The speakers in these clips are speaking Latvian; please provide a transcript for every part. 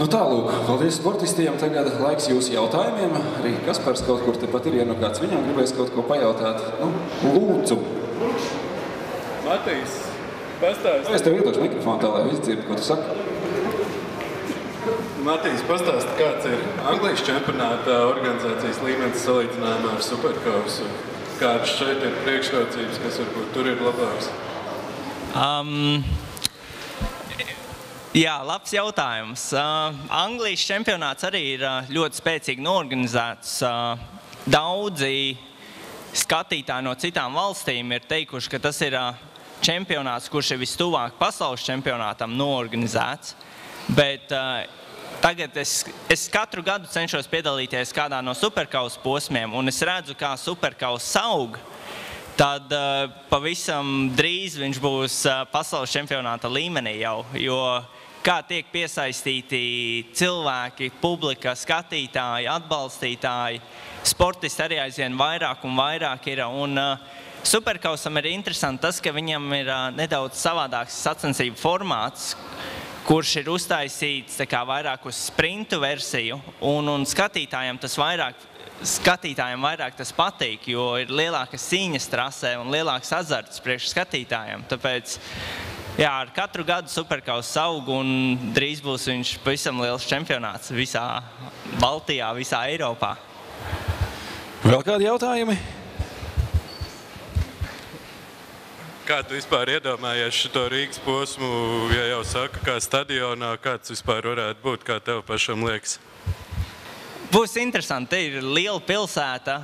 Nu tālūk, paldies sportistiem. Tagad laiks jūsu jautājumiem. Arī Kaspars kaut kur tepat ir, ja nu kāds viņam gribēs kaut ko pajautāt. Nu, lūdzu. Matīs, pastāsti. Es tev iedošu mikrofonu tā, lai visi dzird, ko tu saki. Matīs, pastāsti, kāds ir Anglijas čempionāta organizācijas līmenis salīdzinājumā ar Superkausu? Kādas šeit ir priekšrocības, kas varbūt tur ir labāks? Um, jā, labs jautājums. Uh, Anglijas čempionāts arī ir uh, ļoti spēcīgi norganizēts. Uh, daudzi skatītāji no citām valstīm ir teikuši, ka tas ir uh, čempionāts, kurš ir vistuvāk pasaules čempionātam norganizēts. Bet uh, tagad es, es katru gadu cenšos piedalīties kādā no superkausa posmiem, un es redzu, kā superkausa aug. Tad uh, pavisam drīz viņš būs uh, pasaules čempionāta līmenī jau. Jo kā tiek piesaistīti cilvēki, publika, skatītāji, atbalstītāji, sportisti arī aizvien vairāk un vairāk ir. Un, uh, Superkausam ir interesanti tas, ka viņam ir uh, nedaudz savādāks sacensību formāts, kurš ir uztaisīts kā, vairāk uz sprintu versiju, un, un skatītājiem tas vairāk. Skatītājiem vairāk tas patīk, jo ir lielākas cīņas trasē un lielāks azarts priekš skatītājiem. Tāpēc jā, ar katru gadu superkausa aug un drīz būs viņš pavisam liels čempionāts visā Baltijā, visā Eiropā. Vēl kādi jautājumi? Kā tu vispār iedomājies šo Rīgas posmu, ja jau saka, kā stadionā, kāds vispār varētu būt, kā tev pašam liekas? Būs interesanti. Te ir liela pilsēta.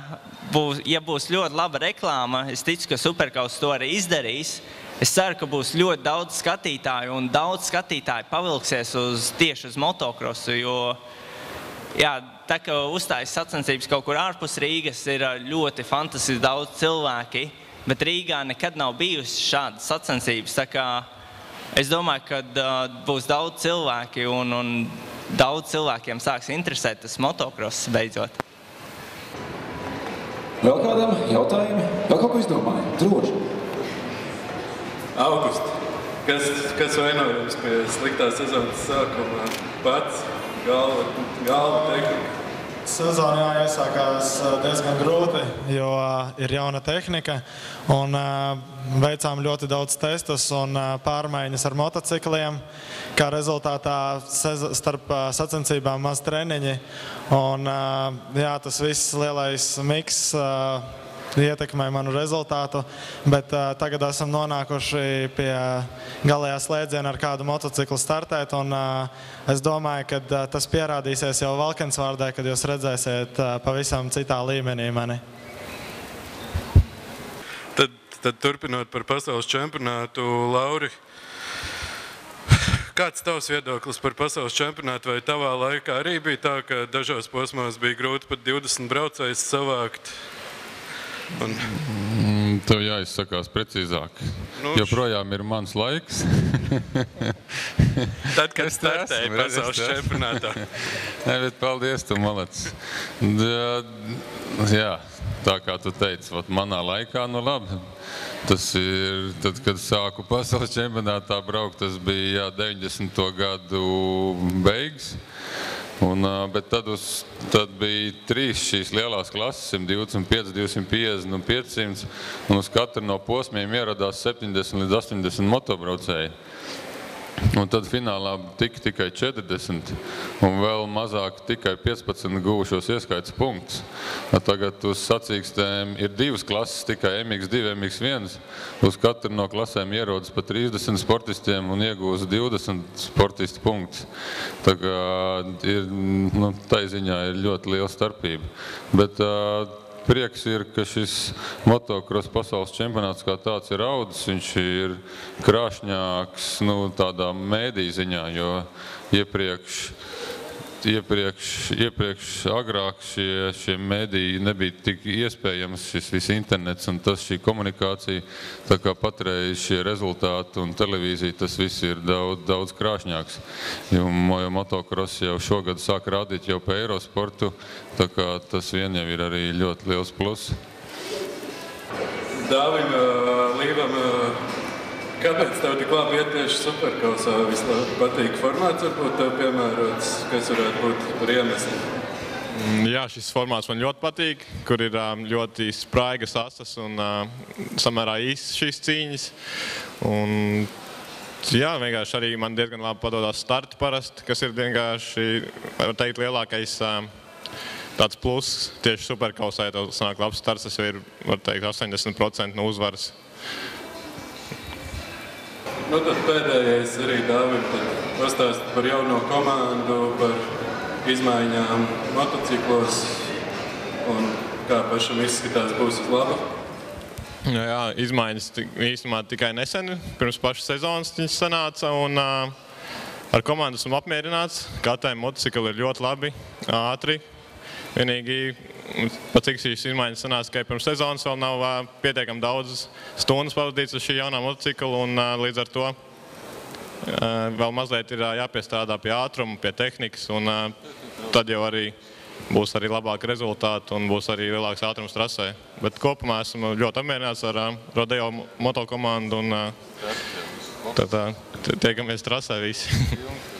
Būs, ja būs ļoti laba reklāma, es ticu, ka Superkaus to arī izdarīs. Es ceru, ka būs ļoti daudz skatītāju, un daudz skatītāju pavilksies uz, tieši uz motocrossu. Jo, jā, tā kā uzstājas sacensības kaut kur ārpus Rīgas, ir ļoti fantastiski daudz cilvēku bet Rīgā nekad nav bijusi šādas sacensības. Es domāju, ka uh, būs daudz cilvēki un, un daudz cilvēkiem sāks interesēt tas motocross beidzot. Vēl kādam jautājumam? Vēl kaut ko izdomāju? Droši. August. Kas, kas vainojams pie sliktā sezonas sākuma? Pats galva, galva tehnika. Sezonā iesākās diezgan grūti, jo ir jauna tehnika. Un, veicām ļoti daudz testus un pārmaiņas ar motocikliem. Kā rezultātā starp sacensībām maz treniņi. Un, jā, tas viss lielais miks ietekmē manu rezultātu. Bet uh, tagad esam nonākuši pie galējā slēdziena, ar kādu motociklu startēt. Un, uh, es domāju, ka uh, tas pierādīsies jau Valkensvārdē, kad jūs redzēsiet uh, pavisam citā līmenī mani. Tad, tad turpinot par pasaules čempionātu, Lauri. Kāds tavs viedoklis par pasaules čempionātu? Vai tavā laikā arī bija tā, ka dažos posmos bija grūti pat 20 braucējus savākt? Un... Mm, tev jāizsakās precīzāk. Nu, Joprojām ir mans laiks. Tad, kad es startēju pasaules čempionātā. Nē, bet paldies, tu. Jā, jā, tā kā tu teici, vat manā laikā, nu labi. Tas ir, tad, kad sāku pasaules čempionātā braukt, tas bija jā, 90. gadu beigas. Un, bet tad, uz, tad bija trīs šīs lielās klases, 125, 250 un 500. Un uz katru no posmiem ieradās 70 līdz 80 motobraucēji. Un tad finālā tika tikai 40, un vēl mazāk tikai 15 guvušos ieskaitas punktus. Tagad uz sacīkstēm ir divas klases, tikai MX2, MX1. Uz katru no klasēm ierodas pa 30 sportistiem un iegūst 20 sportistu punktus. Tā kā ir, nu, tai ziņā ir ļoti liela starpība. Bet, uh, prieks ir, ka šis motocross pasaules čempionāts kā tāds ir audzis. Viņš ir krāšņāks nu, tādā mēdī ziņā, jo iepriekš iepriekš, iepriekš agrāk šie, šie mediji nebija tik iespējams, šis viss internets un tas šī komunikācija. Tā kā patreiz šie rezultāti un televīzija, tas viss ir daudz, daudz krāšņāks. Jo, jo motocross jau šogad sāk rādīt jau pa Eirosportu, tā kā tas vien jau ir arī ļoti liels plus. Dāvim, Līvam, Kāpēc tev tik labi iet tieši superkausā? Vislabāk patīk formāts, varbūt tev piemērots, kas varētu būt par iemeslu. Mm, Jā, šis formāts man ļoti patīk, kur ir ā, ļoti spraigas asas un ā, samērā īsas šīs cīņas. Un, jā, vienkārši arī man diezgan labi padodas starti parasti, kas ir vienkārši, var teikt, lielākais ā, tāds pluss tieši superkausā, ja tev sanāk labs starts, tas jau ir, var teikt, 80% no uzvaras. Nu, tad pēdējais arī Dāvids. Pastāst par jauno komandu, par izmaiņām motociklos un kā pašam izskatās būs uz labu. Jā, jā, izmaiņas īstenībā tikai nesen, pirms pašas sezonas viņas sanāca. Un, ā, ar komandu esmu apmierināts. Katram motociklam ir ļoti labi, ātri. Vienīgi, pat cik šīs izmaiņas sanāca, ka pirms sezonas vēl nav pietiekami daudz stundu pavadīts uz šī jaunā motocikla. Un, līdz ar to vēl mazliet ir jāpiestrādā pie ātruma, pie tehnikas. Un, tad jau arī būs arī labāki rezultāti un būs arī lielāks ātrums trasē. Bet kopumā esmu ļoti apmierināts ar Rodeo motokomandu un tad tiekamies trasē visi.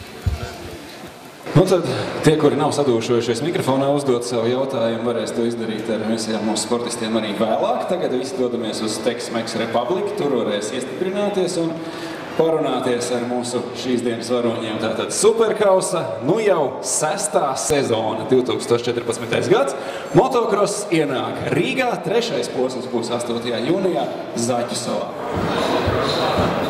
Nu, tad tie, kuri nav sadūšojušies mikrofonā, uzdot savu jautājumu, varēs to izdarīt ar visiem mūsu sportistiem arī vēlāk. Tagad visi dodamies uz Teksmeks Republiku. Tur varēs iestiprināties un parunāties ar mūsu šīs dienas varoņiem. Tātad Superkausa, nu jau sestā sezona, 2014. gads. Motocross ienāk Rīgā. Trešais posms būs 8. jūnijā Zaķu salā.